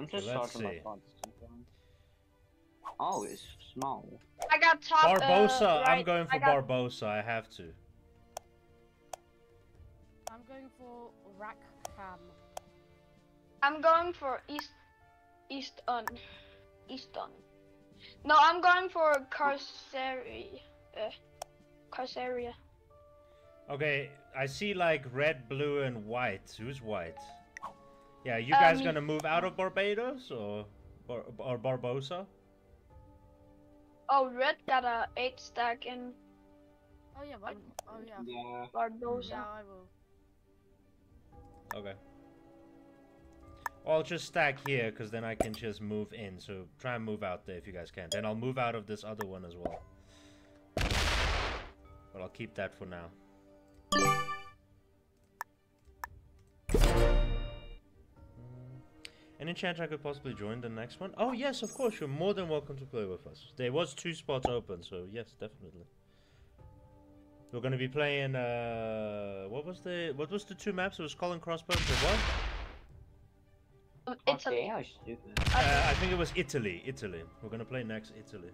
I'm just let's starting see. thoughts. sometimes. Oh, it's small. I got top. Barbosa, uh, I'm going for I got, Barbosa. I have to. I'm going for Rackham. I'm going for East, Easton, Easton. No, I'm going for Carceria. Uh, Carceria. Okay, I see like red, blue, and white. Who's white? Yeah, you guys me. gonna move out of Barbados or Bar- or Barbosa? Oh, red got a eight stack in Oh yeah, what? Oh yeah. Yeah. Barbosa. Yeah, I will. Okay. Well, I'll just stack here, because then I can just move in. So try and move out there if you guys can. Then I'll move out of this other one as well. But I'll keep that for now. Any chance I could possibly join the next one? Oh yes, of course. You're more than welcome to play with us. There was two spots open, so yes, definitely. We're gonna be playing. Uh, what was the what was the two maps? It was Skull and Crossbones and what? Um, It's okay, a, I stupid. Uh, I think it was Italy. Italy. We're gonna play next Italy.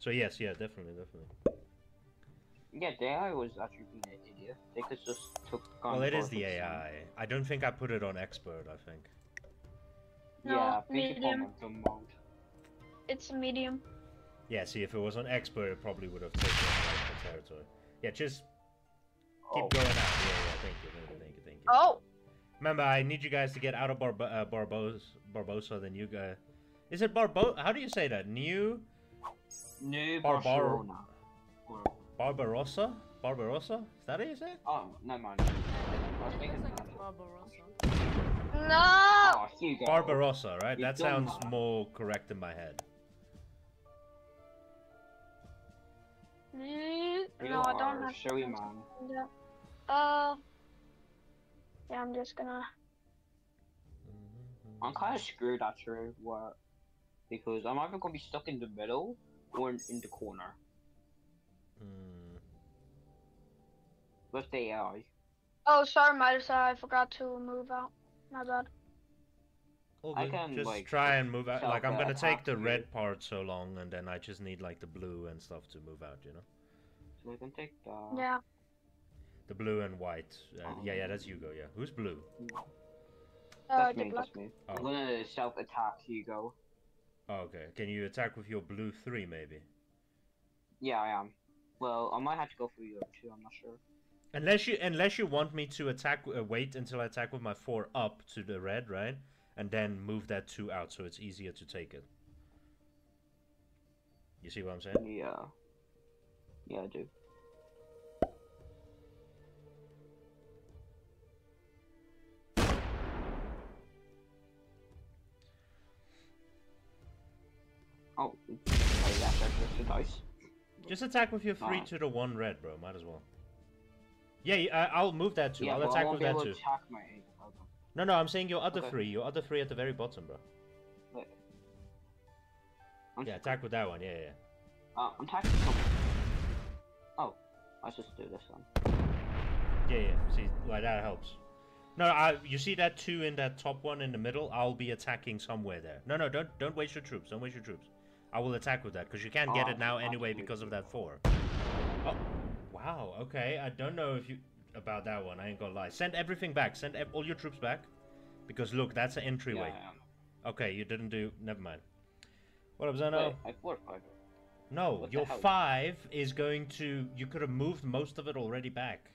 So yes, yeah, definitely, definitely. Yeah, the AI was actually being an idiot. They could just took. Well, it is the AI. I don't think I put it on expert. I think. No, Yeah, I think you medium. call it the mode. it's a medium. Yeah. See, if it was on expert, it probably would have taken like, the territory. Yeah, just keep Oh. going out. Yeah, yeah. Thank you, thank you, thank you, thank you. Oh, Remember, I need you guys to get out of Barb- uh, Barbos Barbosa. Then you guys. Is it Barbo? How do you say that? New New Barbar- Barcelona. Or- Barbarossa? Barbarossa? Is that how you say it? Oh, never mind. I was think thinking it's that. like Barbarossa. no! Oh, Hugo. Barbarossa, right? You That sounds man. more correct in my head. Mm, No, I don't are have. showy man. Yeah. Uh. Yeah, I'm just gonna. I'm kind of screwed actually, what? Because I'm either gonna be stuck in the middle or in, in the corner Hmm. with the AI. Oh, sorry, Midus. I forgot to move out. My bad. All I can, just like, try and move out. Like I'm gonna take the you. red part so long, and then I just need like the blue and stuff to move out. You know, So we can take the. Yeah. the blue and white. Uh, Oh. Yeah, yeah, that's Hugo. Yeah, who's blue? Uh, That's the me. That's me. Oh. I'm gonna self attack Hugo. Oh, okay. Can you attack with your blue three, maybe? Yeah, I am. Well, I might have to go for Hugo too. I'm not sure. Unless you unless you want me to attack, uh, wait until I attack with my four up to the red, right? And then move that two out, so it's easier to take it. You see what I'm saying? Yeah. Yeah, I do. Oh, oh yeah, there's just the dice. Just attack with your three Ah. to the one red, bro. Might as well. Yeah, I- I'll move that too. yeah, I'll I attack with that too. to my eight. No, no, I'm saying your other Okay. three. Your other three at the very bottom, bro. Wait. I'm Yeah, attack with that one. Yeah, yeah. Uh, I'm attacking. Oh, let's just do this one. Yeah, yeah. See, like that helps. No, I, you see that two in that top one in the middle? I'll be attacking somewhere there. No, no, don't don't waste your troops. Don't waste your troops. I will attack with that because you can't get Oh, it now anyway because of that four. Wow. Okay, I don't know if you about that one. I ain't gonna lie. Send everything back. Send ev- all your troops back, because look, that's an Yeah, entryway. Am. Okay, you didn't do. Never mind. What up, Zeno? Wait, I four five. No, What your five is going to. You could have moved most of it already back.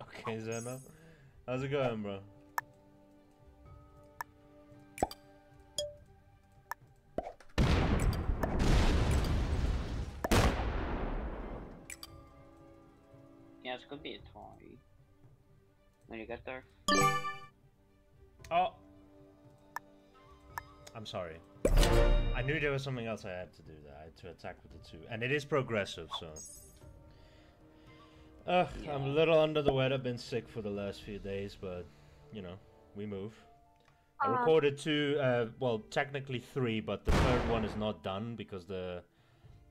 okay, Zeno. How's it going, bro? Yeah, it's gonna be a toy. When you get there. Oh! I'm sorry. I knew there was something else I had to do there. I had to attack with the two. And it is progressive, so. Ugh, I'm a little under the weather. Been sick for the last few days, but, you know, we move. I Uh, recorded two, uh, well, technically three, but the third one is not done because the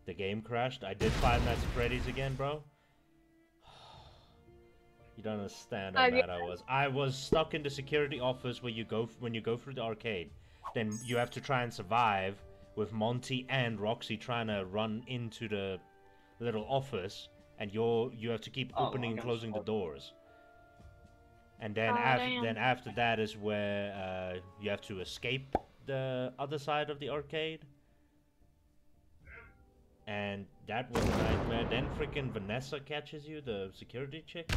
the game crashed. I did Five Nights at Freddy's again, bro. You don't understand how bad I was. I was stuck in the security office where you go when you go through the arcade. Then you have to try and survive with Monty and Roxy trying to run into the little office, and you're you have to keep Oh, opening and closing the doors. And then Oh, after damn. then after that is where uh, you have to escape the other side of the arcade. And that was a nightmare. Then freaking Vanessa catches you, the security chick.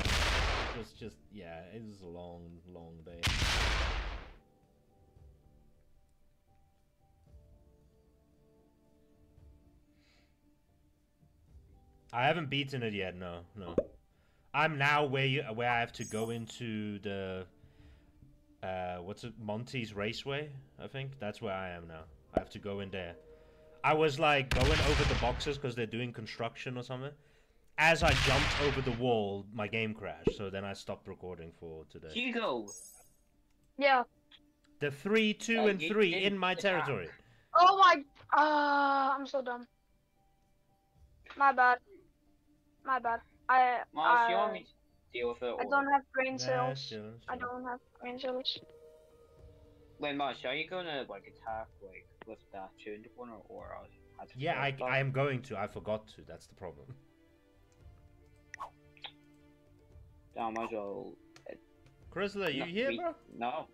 Was just yeah, it was a long, long day. I haven't beaten it yet. No, no. I'm now where you where I have to go into the uh what's it Monty's Raceway. I think that's where I am now. I have to go in there. I was like going over the boxes because they're doing construction or something. As I jumped over the wall, my game crashed. So then I stopped recording for today. Hugo. Yeah. The three, two, and three in my attack. territory. Oh my. Uh, I'm so dumb. My bad. My bad. I. Mars, you want me to deal with it? I or- don't have brain Nah, cells. chill, I don't have brain cells. Wait, Mars, are you gonna like attack like with that two in the corner or uh, Yeah, I, I am going to. I forgot to. That's the problem. Yeah, I might as well. Chrysler, you no, here, we- bro? No.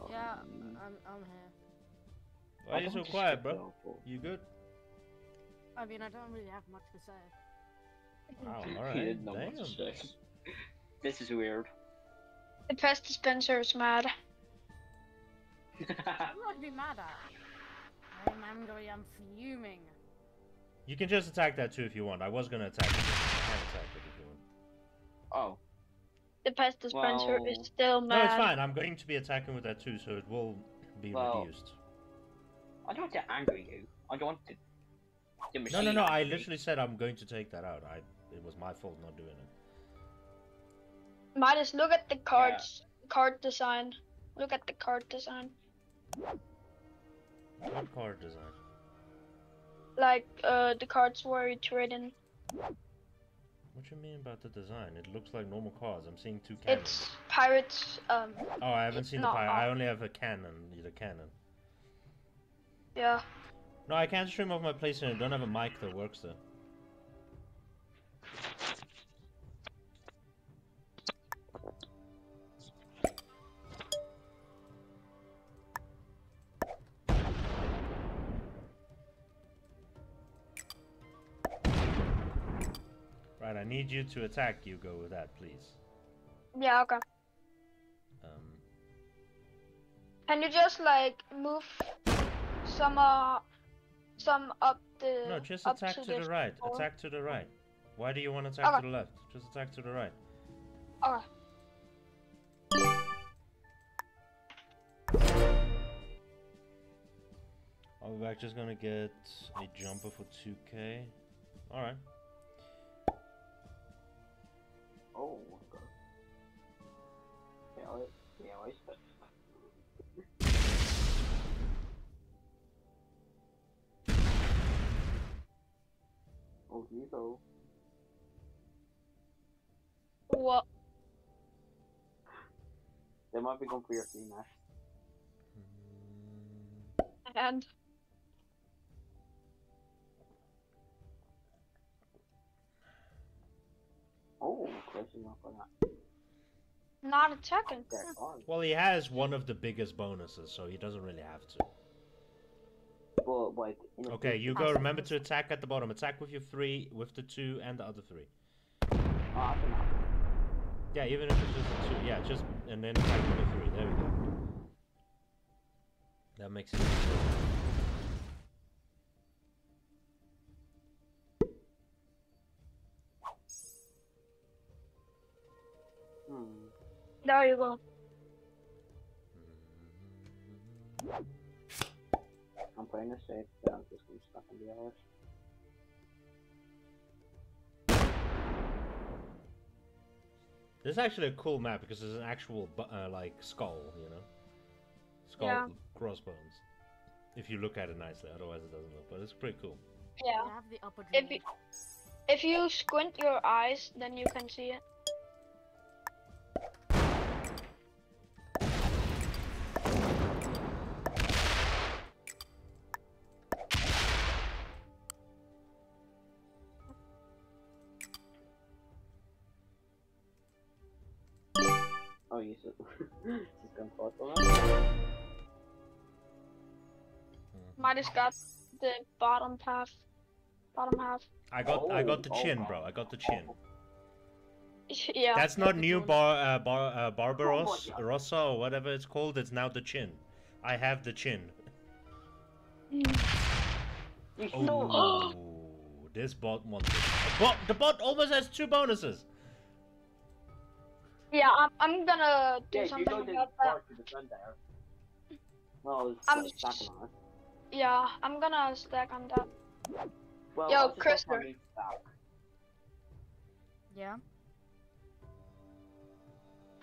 Oh, Yeah, mm, I'm, I'm here. Why I are you so quiet, bro? You good? I mean, I don't really have much to say. Wow, alright. didn't know what to Damn. This is weird. The pest dispenser is mad. What would I be mad at? I'm angry, I'm fuming. You can just attack that too if you want. I was gonna attack it. but You can attack it if you want. Oh, The pest dispenser Well- is still mad. No, it's fine. I'm going to be attacking with that too, so it will be Well, reduced. I don't want to anger you. I don't want to. The No, machine no, no. I literally said I'm going to take that out. I. It was my fault not doing it. Midus, look at the cards. Card design. Look at the card design. What card design? Like uh, the cards were it written. What you mean about the design? It looks like normal cars. I'm seeing two cannons. It's pirates. Um, Oh, I haven't seen the pirate. I only have a cannon. The cannon. yeah. No, I can't stream off my PlayStation. I don't have a mic that works there. I need you to attack Hugo with that, please. Yeah. Okay. Um, Can you just like move some uh some up the no, just attack to, this the right. floor? Attack to the right. Why do you want to attack Okay. to the left? Just attack to the right. Okay. I'll be back. Just gonna get a jumper for 2k. Alright. Yeah, Oh, you go. What? They might be going for your free match. And Oh, is not gonna not attacking. get on. Well, he has one of the biggest bonuses, so he doesn't really have to. But like, in a Okay, you go. Remember to attack at the bottom. Attack with your three, with the two, and the other three. Oh, I don't know. Yeah, even if it's just a two. Yeah, just and then attack with the three. There we go. That makes it. There you go. I'm playing this safe, but I'm just gonna stuck in the others. This is actually a cool map because there's an actual uh, like skull, you know, skull Yeah. crossbones. If you look at it nicely, otherwise it doesn't look. But it's pretty cool. Yeah. You have the upper draw. If you, if you squint your eyes, then you can see it. Oh, you said she's gone for it. Midus got the bottom half. Bottom half. I got I got the Oh, chin, oh, bro. I got the chin. yeah. That's not new bar uh, bar uh, Barbaros Oh, my God. Rossa or whatever it's called. It's now the chin. I have the chin. You Oh, this bot wants it. The bot, the bot almost has two bonuses. Yeah, I'm, I'm gonna do Yeah, you something go to about that. to the front there. Well, it's I'm like stacking on it. Yeah, I'm gonna stack on that. Well, Yo, I'll just Krister. let my stack. Yeah.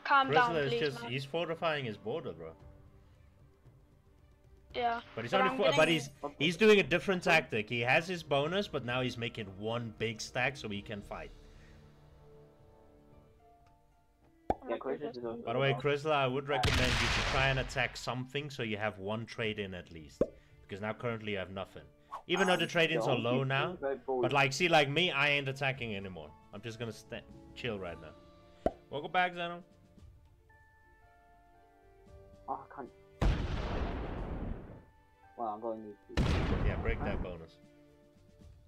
Calm down, Grizzly is please, just man. he's fortifying his border, bro. Yeah. But he's But only I'm but he's he's doing a different tactic. He has his bonus, but now he's making one big stack so he can fight. Yeah, Krister is also By the way, Chrysler, I would recommend you to try and attack something so you have one trade in at least. Because now currently you have nothing. Even though the trade ins are low now, but like, see, like me, I ain't attacking anymore. I'm just gonna sta chill right now. Welcome back, Zeno. Oh, I can't. Well, I'm going to. Yeah, break that bonus.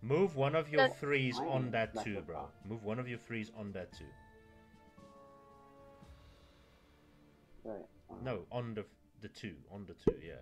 Move one of your threes on that two, bro. Move one of your threes on that two. Right. No, on the the two, on the two, yeah.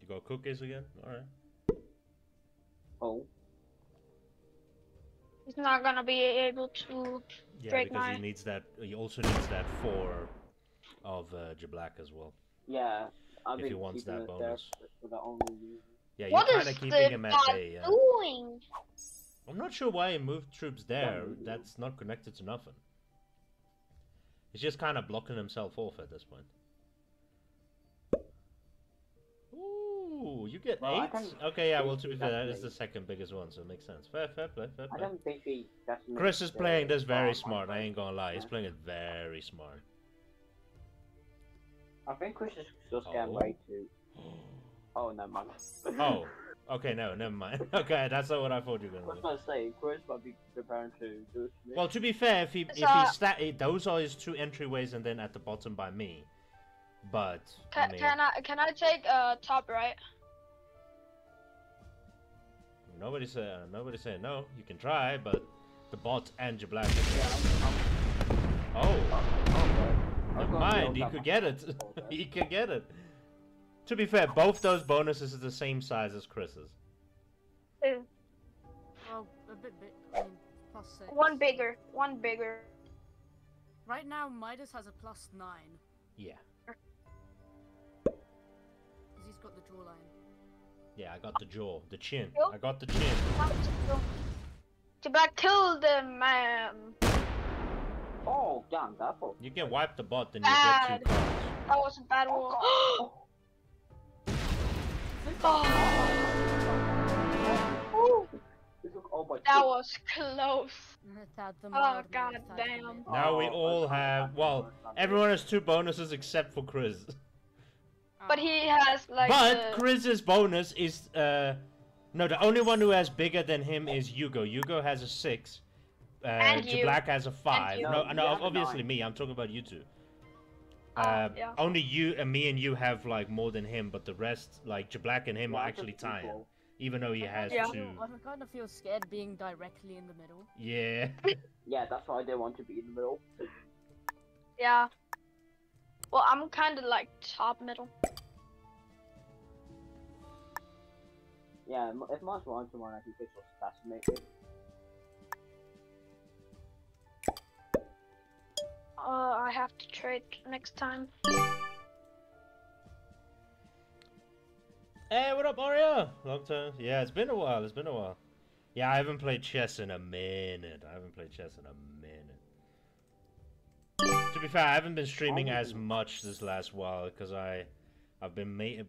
You got cookies again? Alright. Oh. He's not gonna be able to. Yeah, Break because he needs that. He also needs that four of uh, Jablak as well. Yeah. I've If he wants that bonus. For the only. Yeah, What you're kind of keeping him at bot bay. Yeah. doing? I'm not sure why he moved troops there. Yeah. That's not connected to nothing. He's just kind of blocking himself off at this point. Ooh, you get Well, eight. Okay, yeah. Well, to be fair, that is the second biggest one, so it makes sense. Fair, fair play, fair I don't think he. That's Chris is playing this very smart. I ain't gonna lie. He's playing it very smart. I think Chris is still scared Oh. way too. Oh, no, man. Oh, okay, no, never mind. Okay, that's not what I thought you were gonna was gonna say, Chris might be preparing to do it. Well, to be fair, if he if he sta- eh, those are his two entryways, and then at the bottom by me. But I Can, mean, can I can I take uh top right? nobody said uh, nobody say no. You can try, but the bot and your black. yeah, I'm, I'm, Oh, oh, okay. Never mind. He could get it. He could get it. To be fair, both those bonuses are the same size as Chris's. Uh, Well, a bit big. I mean, plus six. One bigger, one bigger. Right now, Midus has a plus nine. Yeah, Because he's got the jawline. yeah. I got the jaw, the chin. Yo. I got the chin. To back kill the man. Oh, damn, that was. You can wipe the bot, then you get Bad. two cards. That was a bad wall. Oh. This look all that was close. Oh, mild, god damn. Now we Oh, all have. Well, everyone has two bonuses except for Chris. But he has like. but the- Chris's bonus is uh no the only one who has bigger than him is Hugo. Hugo has a six. Uh And you. Black has a five. you. No, No, no, you have a obviously nine. me. I'm talking about you two. Oh, Uh, yeah. Only you and me and you have like more than him, but the rest, like Jablak and him, Yeah, are actually just tied, equal. even though he has kinda Yeah. two. feel- I kind of feel scared being directly in the middle. Yeah. Yeah, that's why I didn't want to be in the middle. Yeah. Well, I'm kind of like top middle. Yeah, m- if Mars wants someone, I think this will assassinate it. Uh, I have to trade next time. Hey, what up, Mario? Long time. Yeah, it's been a while. It's been a while. Yeah, I haven't played chess in a minute. I haven't played chess in a minute. To be fair, I haven't been streaming as much this last while because I, I've been ma-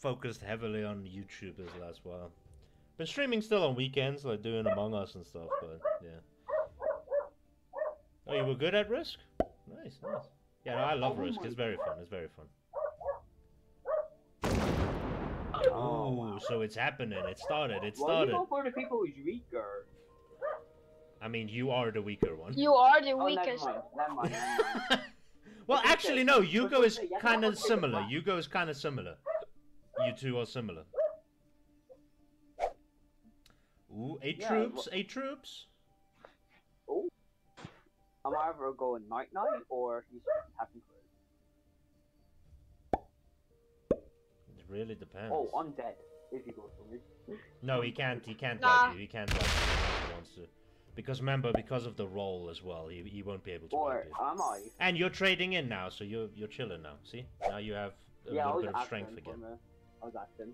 focused heavily on YouTube this last while. Been streaming still on weekends, like doing Among Us and stuff, but yeah. Oh, you were good at Risk? Nice, nice. Yeah, no, I love oh Risk. It's very fun. It's very fun. Oh, so it's happening. It started. It Well, you started. go for the people who's weaker. I mean, you are the weaker one. You are the Oh, weakest. Never mind. Never mind. well, actually, no. but Yugo is kind of similar. fine. Yugo is kind of similar. You two are similar. Ooh, eight Yeah, troops, eight troops. Oh, I'm I ever going night night or he's having cruise. It really depends. Oh, I'm dead. If he goes for me. No, he can't. He can't Nah. wipe you. He can't wipe you if he wants to. Because remember, because of the roll as well, he, he won't be able to Or wipe am I? And you're trading in now, so you're you're chilling now. See, now you have a yeah, little bit of strength again. me. I was acting.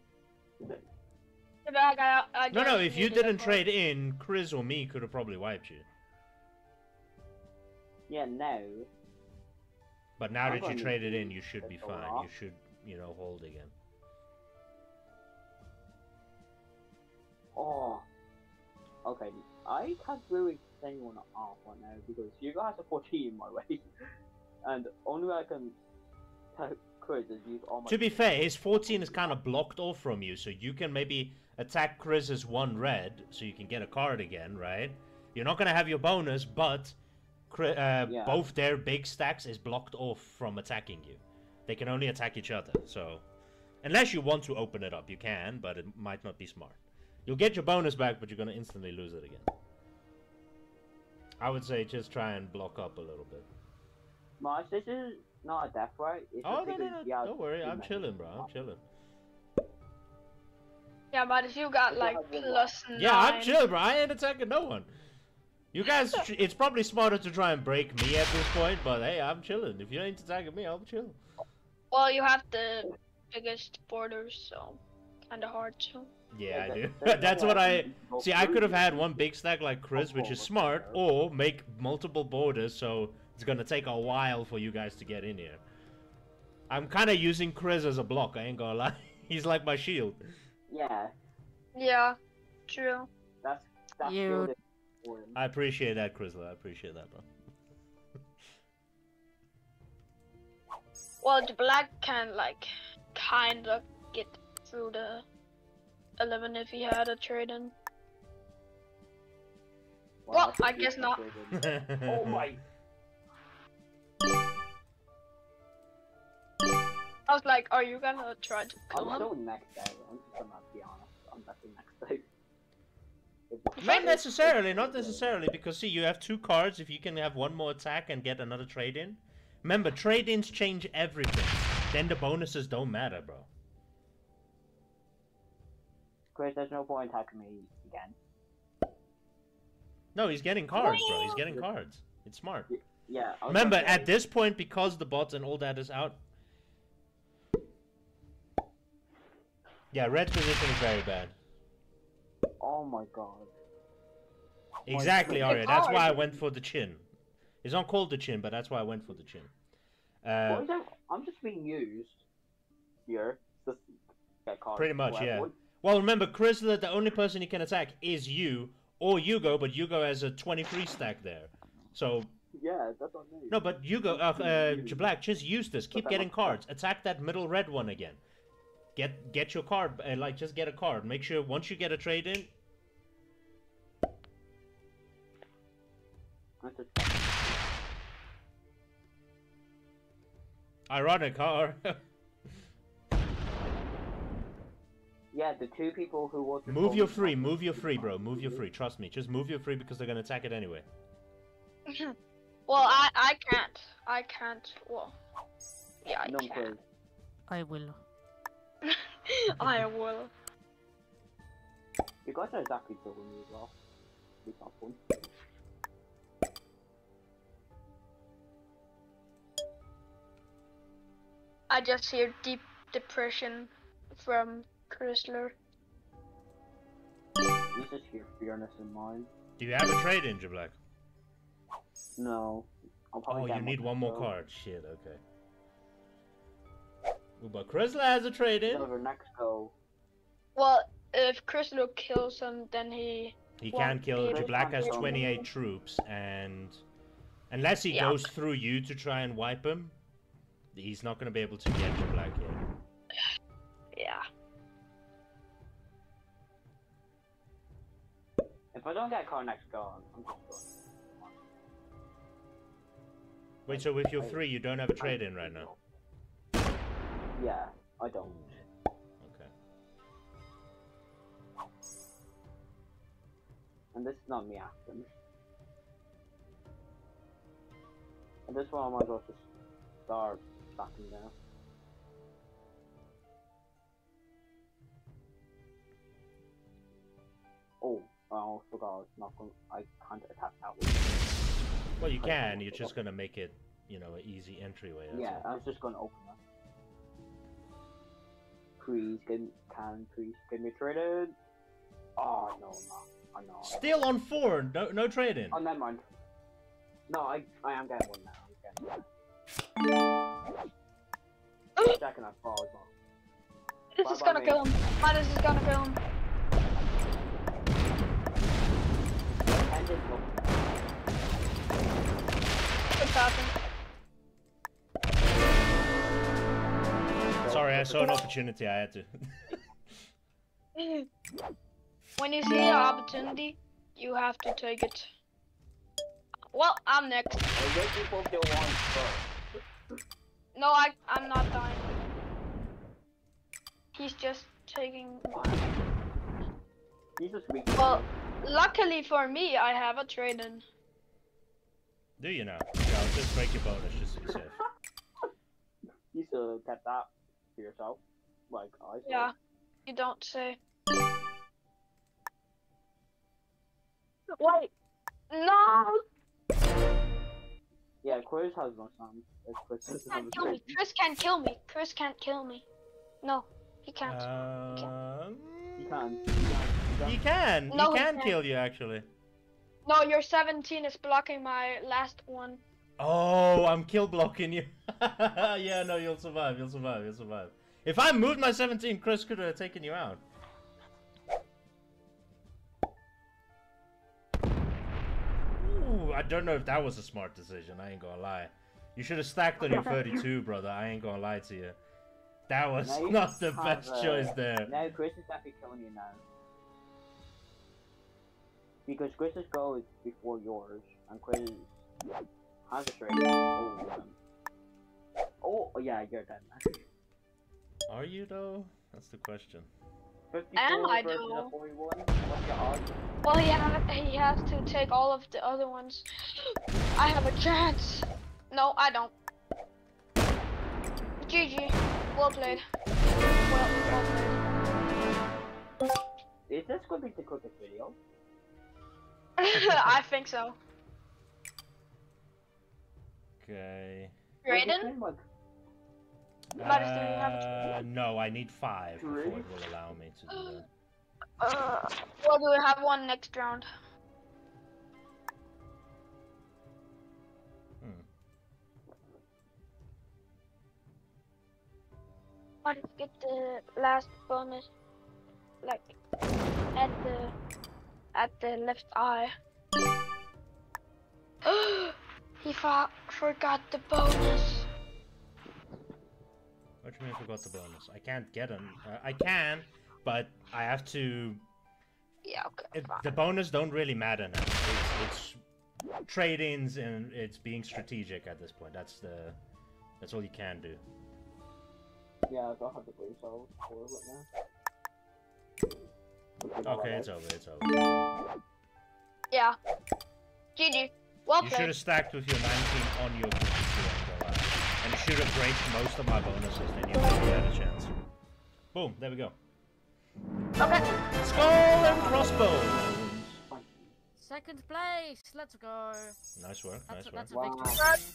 The bag I, I No, no. If you didn't trade in, Chris or me could have probably wiped you. Yeah, no. But now I'm that you traded in, you should be fine. lot. You should, you know, hold again. Oh. Okay, I can't really say one off right now because you guys are 14 in my way. and only I can Chris is use all my. To be fair, his 14 is kind of blocked off from you, so you can maybe attack Chris's one red, so you can get a card again, right? You're not gonna have your bonus, but uh, Yeah. both their big stacks is blocked off from attacking you. They can only attack each other, so unless you want to open it up, you can, but it might not be smart. You'll get your bonus back, but you're gonna instantly lose it again. I would say just try and block up a little bit. Mars, this is not a death right. It's Oh no no no! you Don't worry, I'm chilling, bro. I'm chilling. Yeah, but if you got like Yeah, plus nine. Yeah, I'm chill, bro. I ain't attacking no one. You guys, it's probably smarter to try and break me at this point, but hey, I'm chilling. If you ain't attacking me, I'm chill. Well, you have the biggest borders, so kind of hard to. Yeah, I do. That's what I I. can go See, I could have had one big stack like Chris, which is smart, or make multiple borders, so it's gonna take a while for you guys to get in here. I'm kind of using Chris as a block. I ain't gonna lie. He's like my shield. Yeah, Yeah, true. that's that's You- still the important. I appreciate that, Chris. I appreciate that, bro. Well, the black can like kind of get through the 11 if he had a trade in. well, that's I a guess not. Oh my! I was like, are you gonna try to I'm kill him? still next day. I'm just gonna be honest. I'm definitely next day. Not necessarily, not necessarily, because see, you have two cards. If you can have one more attack and get another trade in. Remember, trade ins change everything. Then the bonuses don't matter, bro. Chris, there's no point attacking me again. No, he's getting cards, bro. He's getting cards. It's smart. Yeah. I was Remember, at this point, because the bots and all that is out. Yeah, red position is very bad. Oh my god. Exactly, God. Arya. That's why I went for the chin. It's not called the chin, but that's why I went for the chin. Uh, is that? I'm just being used here. Just get cards Pretty much, yeah. want. Well, remember, Chrysler, the only person he can attack is you or Yugo, but Yugo has a 23 stack there. So, Yeah, that's I mean. no, but Yugo, uh, uh, Black, just use this. Keep getting cards. Attack that middle red one again. Get get your card, uh, like, just get a card. Make sure once you get a trade in, ironic, huh? Yeah, the two people who want to move your free, move your free, bro. Move your free. Trust me. Just move your free because they're gonna attack it anyway. well, I I can't. I can't. Well, yeah, I No, can. Chris. I will. I will. You guys are exactly killing me as well. It's not fun. I just hear deep depression from Chrysler. You just hear fairness in mind. Do you have a trade in, Black? No. I'll probably Oh, you need one more card. Shit, okay. Ooh, but Chrysler has a trade in. Silver next go. Well, if Chrysler kills him, then he. He Won't can kill. be able to Jablak has 28 him. troops, and unless he Yeah. goes through you to try and wipe him, he's not going to be able to get Jablak don't get card next go, I'm just going. Wait, so with your three, you don't have a trade in right now? Yeah, I don't. Okay. And this is not me acting. And this one I might as well just start stacking down. Oh, I forgot it's not going I can't attack that one. Well, you can. You're just going to make it, you know, an easy entryway. That's Yeah, all. I was just gonna open that. Please, can, can please get me traded? Oh, no, no. I know. Still on four. No, no trade in. Oh, never mind. No, I, I am getting one now. I'm getting one. Second, oh. I fall as well. This Bye is bye, gonna mate. kill him. This is gonna kill him. And it's low. Sorry, I saw an opportunity. I had to. when you see an opportunity, you have to take it. Well, I'm next. I guess you both do one first. No, I I'm not dying. He's just taking one. He's just weak. Well, luckily for me, I have a trade in. Do you now? Yeah, I'll just break your bonus just to be safe. You should get that for yourself. Like I said. Yeah, you don't say. Wait, no! Yeah, Chris has no sound. Chris Chris can't kill me. Chris can't kill me. Chris can't kill me. No, he can't. Um, He can. He can. He can. No, he he can can't. kill you actually. No, your 17 is blocking my last one. Oh, I'm kill blocking you. yeah, no, you'll survive. You'll survive. You'll survive. If I moved my 17, Chris could have taken you out. Ooh, I don't know if that was a smart decision. I ain't gonna lie. You should have stacked on your 32, brother. I ain't gonna lie to you. That was Now not the best choice there. No, Chris is definitely killing you now. Because Chris's goal is before yours, and Chris has a trade. Oh, yeah, you're done. Are you though? That's the question. Am I though? a 41? What's your odds? Well, he, ha- he has to take all of the other ones. I have a chance. No, I don't. GG. Well played. Well, well played. Is this going to be the quickest video? I think so. Okay. Raiden? Like, But is there another Uh, no, I need five before Really? it will allow me to do that. Uh, well, do we have one next round? Hmm. What if get the last bonus, like at the at the left eye? he for- forgot the bonus. What do you mean I forgot the bonus? I can't get him. Uh, I can, but I have to. Yeah, okay. It, the bonus don't really matter now. It's, it's trade-ins and it's being strategic at this point. That's the. That's all you can do. yeah, I don't have the blue cells for it right now. Okay, it's over. It's over. Yeah. GG. Well You should have stacked with your 19 on your 52 and go out. And you should have breaked most of my bonuses, then you maybe had a chance. Boom, there we go. Okay. Skull and crossbones! Second place. Let's go. Nice work, That's nice a, work. that's a victory.